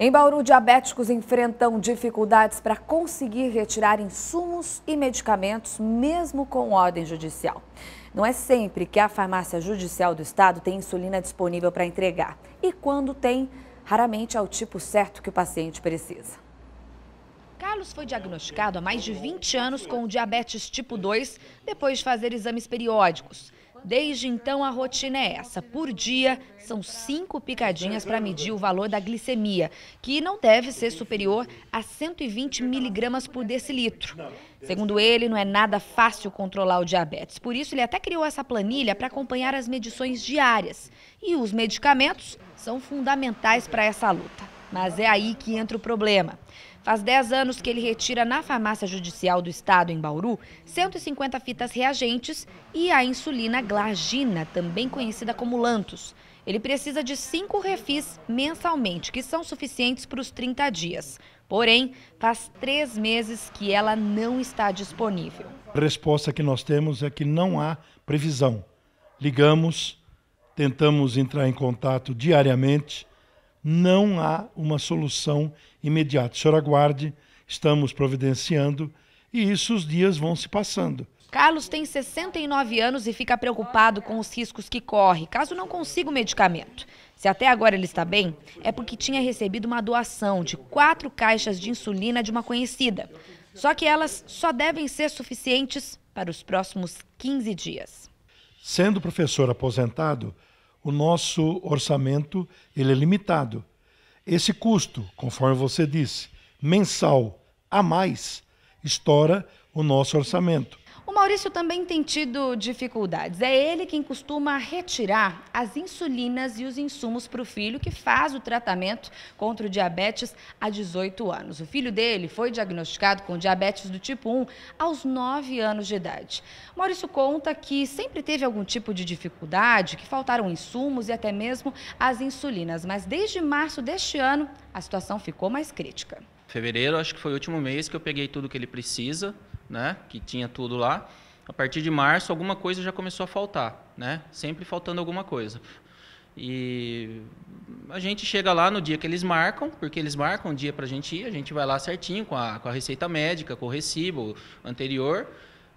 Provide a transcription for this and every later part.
Em Bauru, diabéticos enfrentam dificuldades para conseguir retirar insumos e medicamentos, mesmo com ordem judicial. Não é sempre que a farmácia judicial do estado tem insulina disponível para entregar. E quando tem, raramente é o tipo certo que o paciente precisa. Carlos foi diagnosticado há mais de 20 anos com diabetes tipo 2 depois de fazer exames periódicos. Desde então, a rotina é essa. Por dia, são cinco picadinhas para medir o valor da glicemia, que não deve ser superior a 120 miligramas por decilitro. Segundo ele, não é nada fácil controlar o diabetes. Por isso, ele até criou essa planilha para acompanhar as medições diárias. E os medicamentos são fundamentais para essa luta. Mas é aí que entra o problema. Faz 10 anos que ele retira na farmácia judicial do estado, em Bauru, 150 fitas reagentes e a insulina glargina, também conhecida como Lantus. Ele precisa de cinco refis mensalmente, que são suficientes para os 30 dias. Porém, faz três meses que ela não está disponível. A resposta que nós temos é que não há previsão. Ligamos, tentamos entrar em contato diariamente, não há uma solução imediata. O senhor aguarde, estamos providenciando e isso os dias vão se passando. Carlos tem 69 anos e fica preocupado com os riscos que corre caso não consiga o medicamento. Se até agora ele está bem, é porque tinha recebido uma doação de quatro caixas de insulina de uma conhecida. Só que elas só devem ser suficientes para os próximos 15 dias. Sendo professor aposentado, o nosso orçamento ele é limitado. Esse custo, conforme você disse, mensal a mais, estoura o nosso orçamento. Maurício também tem tido dificuldades. É ele quem costuma retirar as insulinas e os insumos para o filho que faz o tratamento contra o diabetes há 18 anos. O filho dele foi diagnosticado com diabetes do tipo 1 aos 9 anos de idade. Maurício conta que sempre teve algum tipo de dificuldade, que faltaram insumos e até mesmo as insulinas, mas desde março deste ano a situação ficou mais crítica. Fevereiro, acho que foi o último mês que eu peguei tudo que ele precisa né? Que tinha tudo lá. A partir de março, alguma coisa já começou a faltar, né? Sempre faltando alguma coisa. E a gente chega lá no dia que eles marcam, porque eles marcam o dia para a gente ir, a gente vai lá certinho com a, com a receita médica, com o recibo anterior,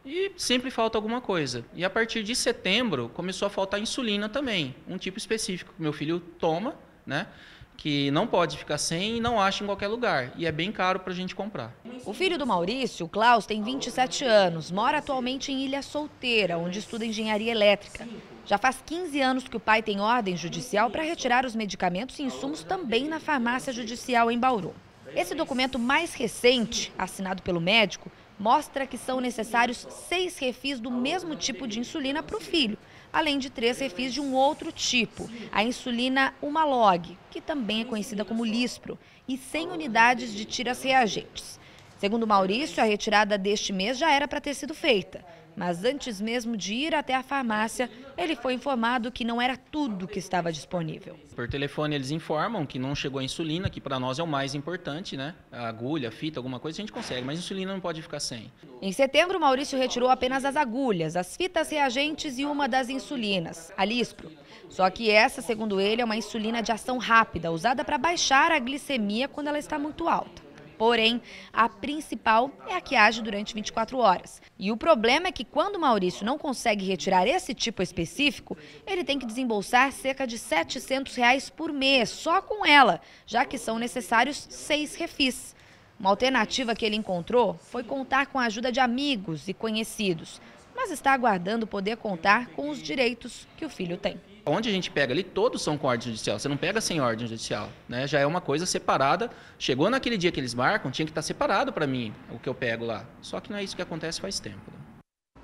e sempre falta alguma coisa. E a partir de setembro começou a faltar insulina também, um tipo específico que meu filho toma, né? Que não pode ficar sem e não acha em qualquer lugar. E é bem caro para a gente comprar. O filho do Maurício, Klaus, tem 27 anos, mora atualmente em Ilha Solteira, onde estuda engenharia elétrica. Já faz 15 anos que o pai tem ordem judicial para retirar os medicamentos e insumos também na farmácia judicial em Bauru. Esse documento mais recente, assinado pelo médico, mostra que são necessários seis refis do mesmo tipo de insulina para o filho, além de três refis de um outro tipo, a insulina Humalog, que também é conhecida como Lispro, e 100 unidades de tiras reagentes. Segundo Maurício, a retirada deste mês já era para ter sido feita. Mas antes mesmo de ir até a farmácia, ele foi informado que não era tudo que estava disponível. Por telefone eles informam que não chegou a insulina, que para nós é o mais importante, né? A agulha, a fita, alguma coisa a gente consegue, mas insulina não pode ficar sem. Em setembro, Maurício retirou apenas as agulhas, as fitas reagentes e uma das insulinas, a Lispro. Só que essa, segundo ele, é uma insulina de ação rápida, usada para baixar a glicemia quando ela está muito alta. Porém, a principal é a que age durante 24 horas. E o problema é que quando o Maurício não consegue retirar esse tipo específico, ele tem que desembolsar cerca de 700 reais por mês só com ela, já que são necessários seis refis. Uma alternativa que ele encontrou foi contar com a ajuda de amigos e conhecidos, mas está aguardando poder contar com os direitos que o filho tem. Onde a gente pega ali, todos são com ordem judicial. Você não pega sem ordem judicial. Né? Já é uma coisa separada. Chegou naquele dia que eles marcam, tinha que estar separado para mim o que eu pego lá. Só que não é isso que acontece faz tempo. Né?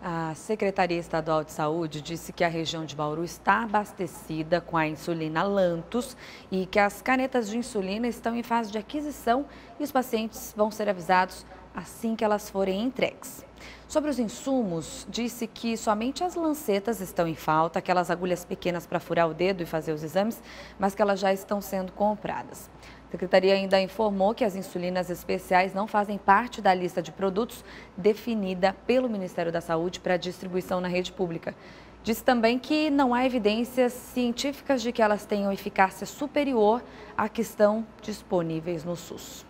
A Secretaria Estadual de Saúde disse que a região de Bauru está abastecida com a insulina Lantus e que as canetas de insulina estão em fase de aquisição e os pacientes vão ser avisados assim que elas forem entregues. Sobre os insumos, disse que somente as lancetas estão em falta, aquelas agulhas pequenas para furar o dedo e fazer os exames, mas que elas já estão sendo compradas. A Secretaria ainda informou que as insulinas especiais não fazem parte da lista de produtos definida pelo Ministério da Saúde para distribuição na rede pública. Diz também que não há evidências científicas de que elas tenham eficácia superior à que estão disponíveis no SUS.